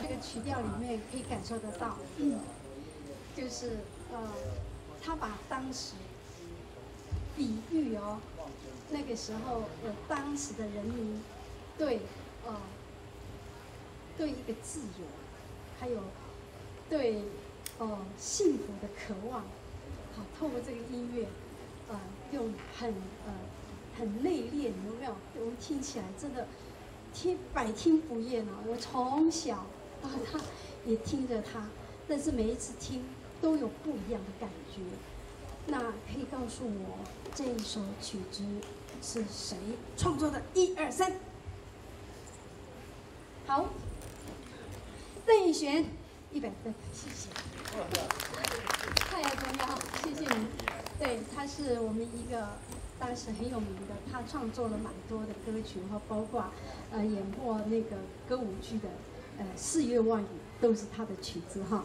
这个曲调里面可以感受得到，就是呃，他把当时比喻哦，那个时候呃，当时的人民对呃对一个自由，还有对呃幸福的渴望，好，透过这个音乐，呃，用很呃很内敛，有没有？我们听起来真的听百听不厌哦。我从小到大也听着它，但是每一次听都有不一样的感觉。那可以告诉我这一首曲子是谁创作的？一二三，好，邓宇璇，一百分，谢谢。太阳真的好，谢谢你。对，他是我们一个当时很有名的，他创作了蛮多的歌曲，和包括呃演过那个歌舞剧的呃《四月望雨》，都是他的曲子哈。